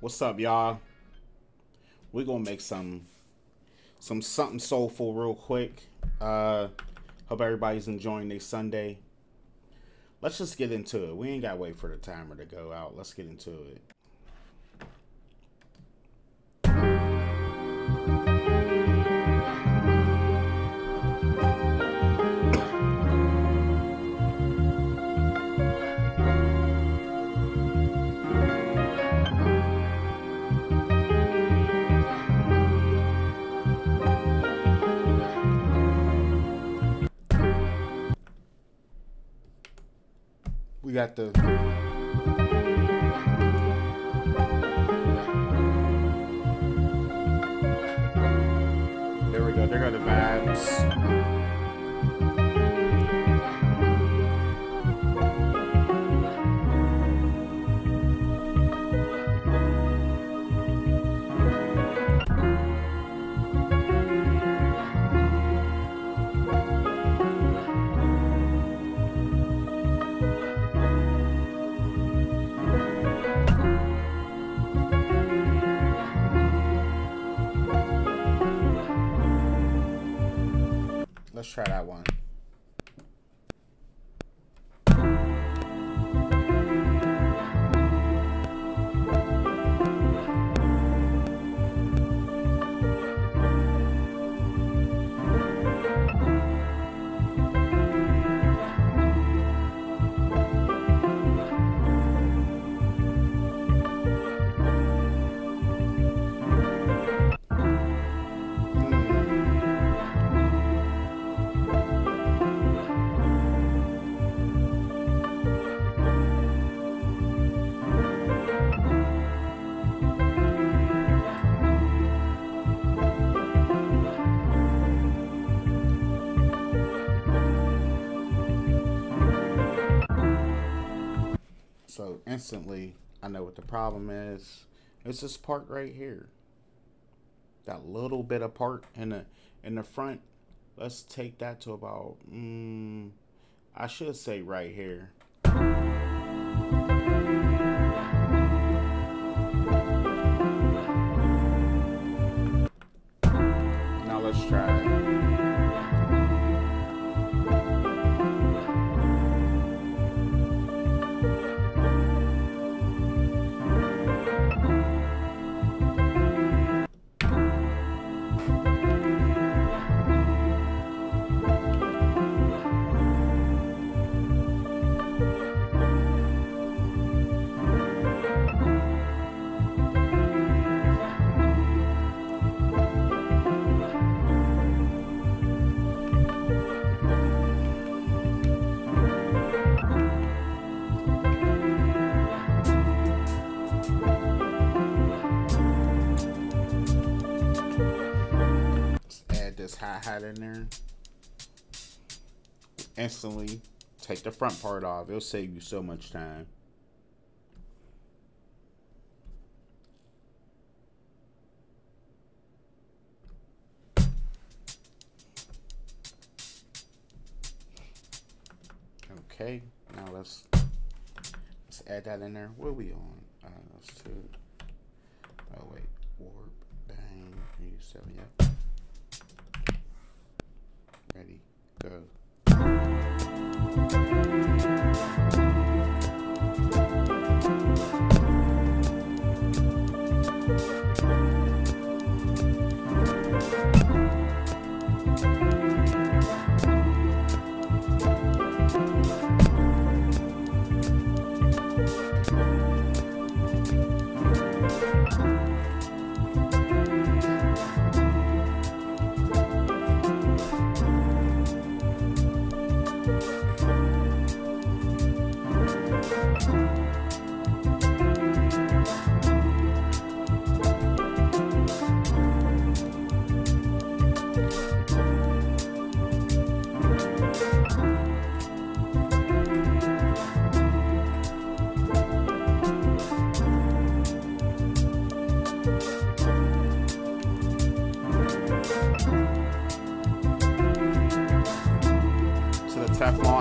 What's up, y'all? We're gonna make some some something soulful real quick. Uh hope everybody's enjoying their Sunday. Let's just get into it. We ain't gotta wait for the timer to go out. Let's get into it. We got the Let's try that one. Instantly, I know what the problem is. It's this part right here. That little bit of part in the in the front. Let's take that to about. Mm, I should say right here. Now let's try. it. This hat in there. Instantly take the front part off. It'll save you so much time. Okay, now let's let's add that in there. What are we on? Uh, let's do. Oh wait, warp, bang, three, seven. Ready,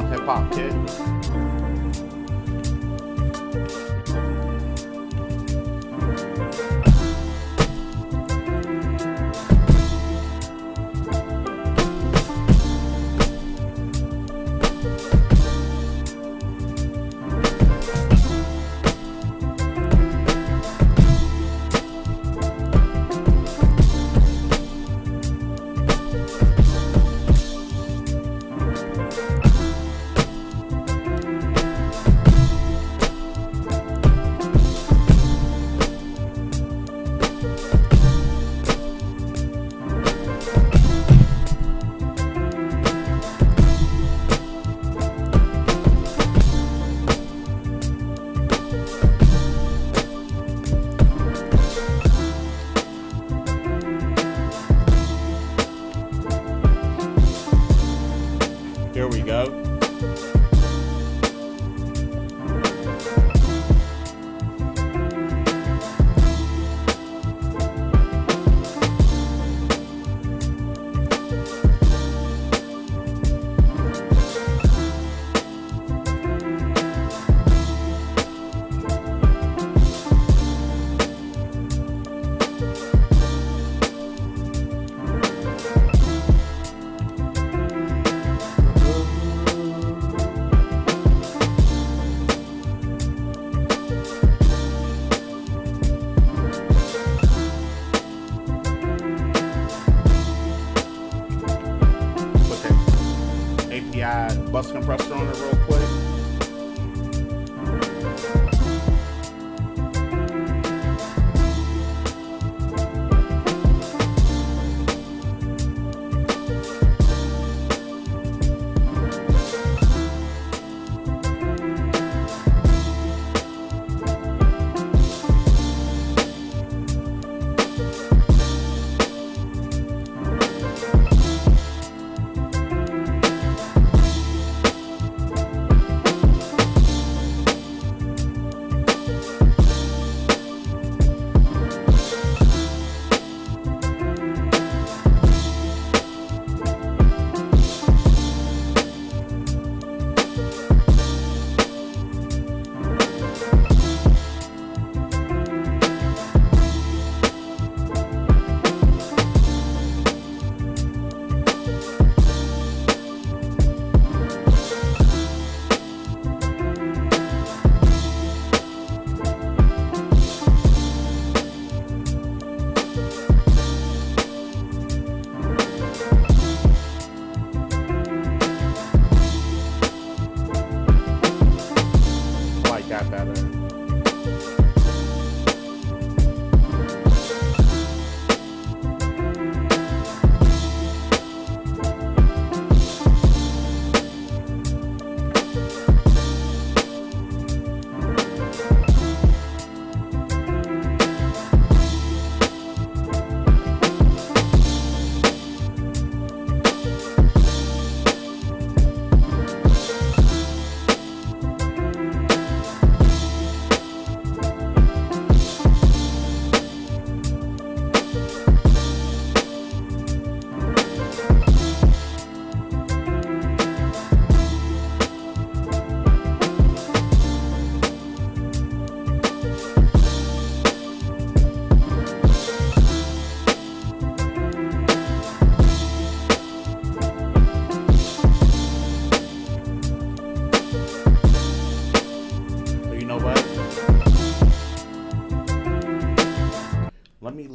Hip Hop Kit. got bus compressor on it real quick.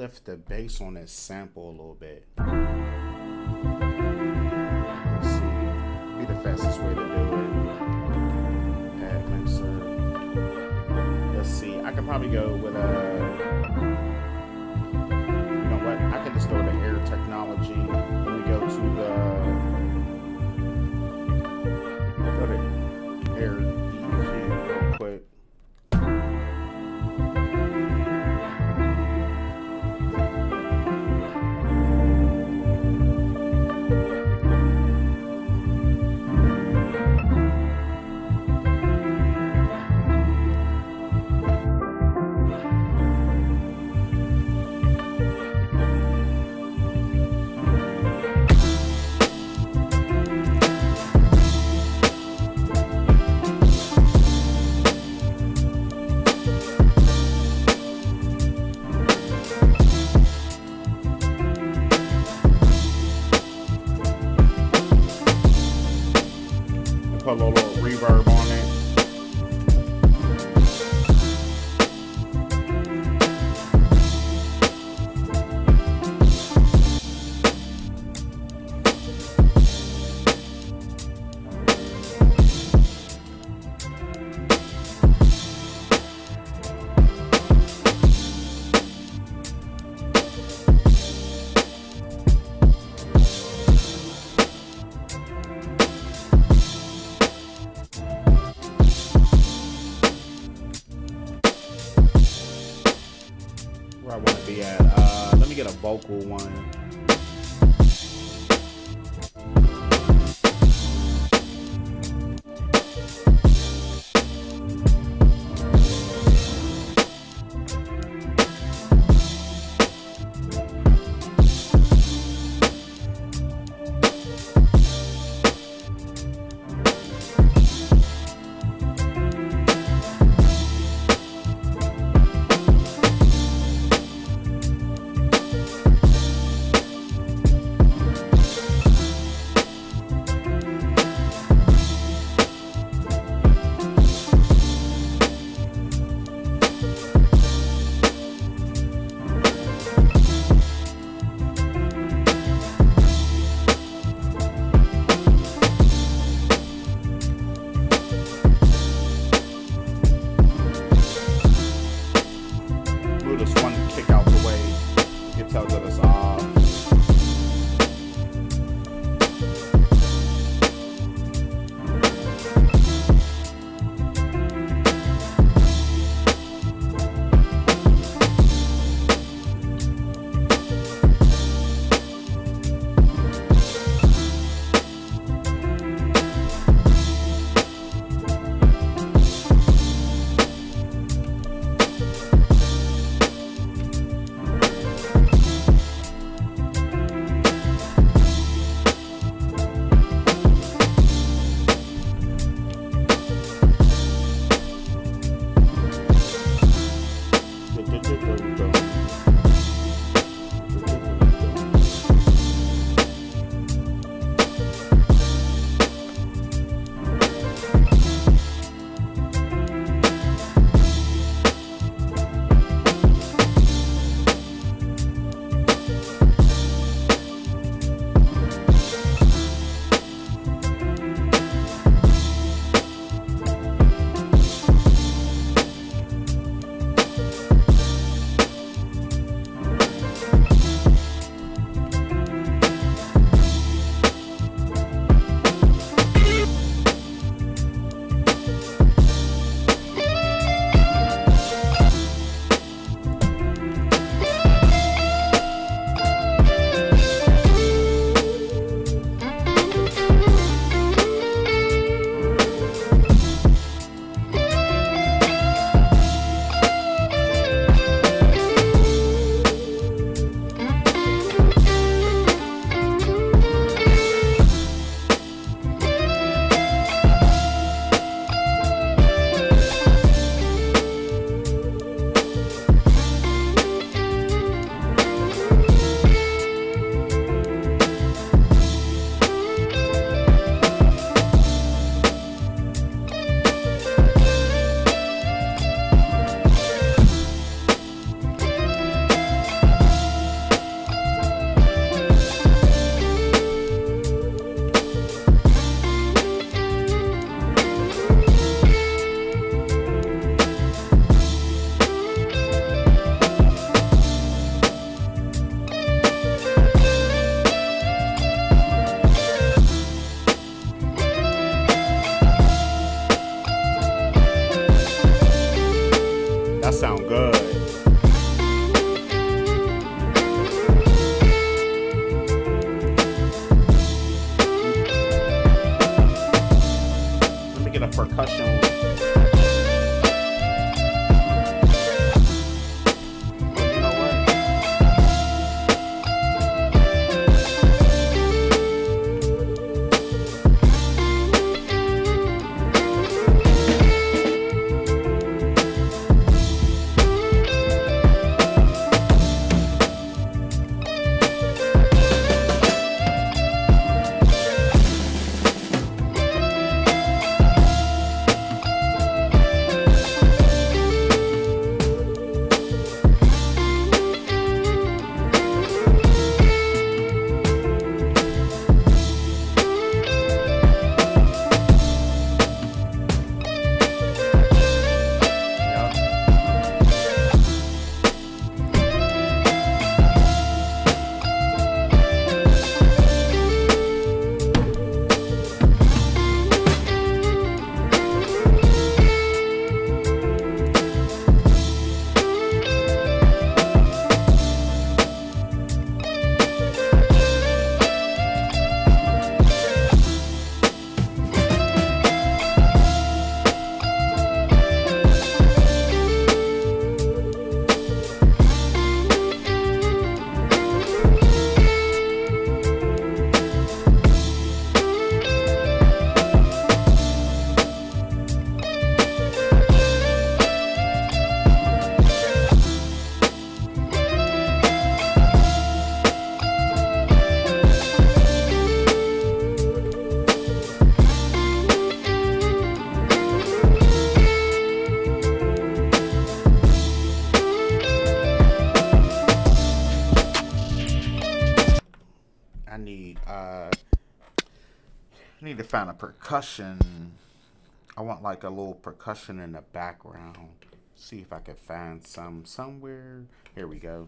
Lift the bass on this sample a little bit. Let's see. Be the fastest way to do it. Pad mixer. Let's see. I could probably go with a. You Put a little, reverb on it. Where I want to be at. Uh, let me get a vocal one. Percussion. I want like a little percussion in the background. See if I can find some somewhere. Here we go.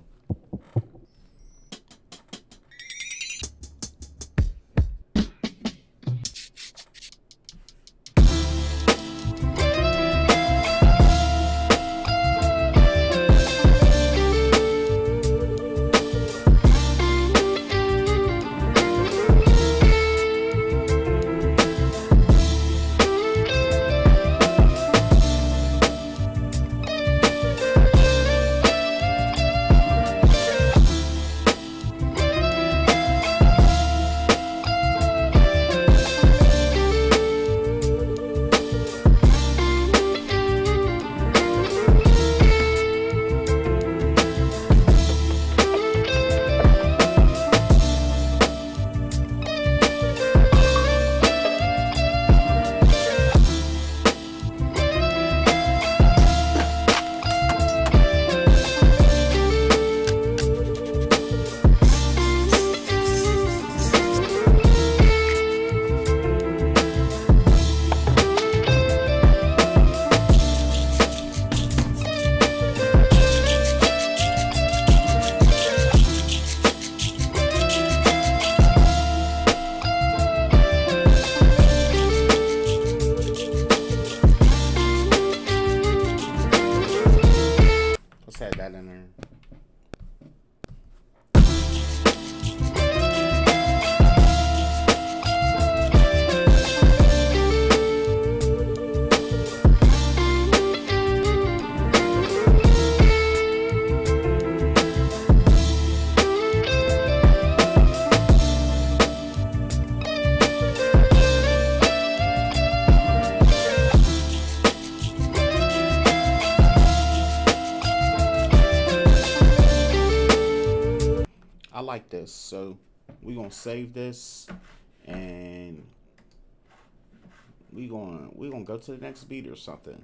This. So we're gonna save this and we to we gonna go to the next beat or something.